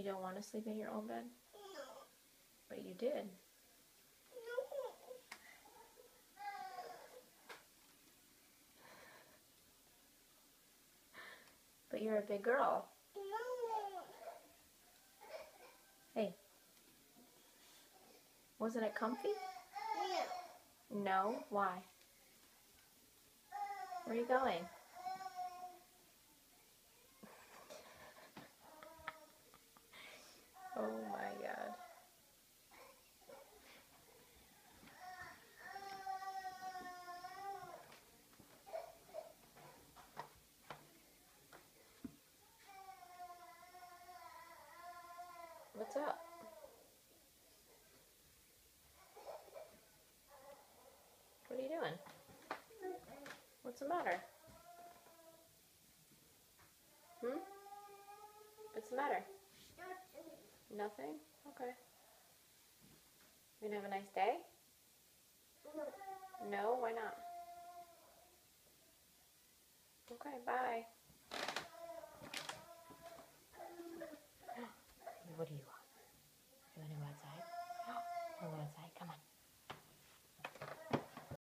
You don't want to sleep in your own bed? No. But you did. No. But you're a big girl. No. Hey. Wasn't it comfy? No. No. Why? Where are you going? God. What's up? What are you doing? What's the matter? Hmm? What's the matter? Nothing? Okay. You gonna have a nice day? No. No? Why not? Okay, bye.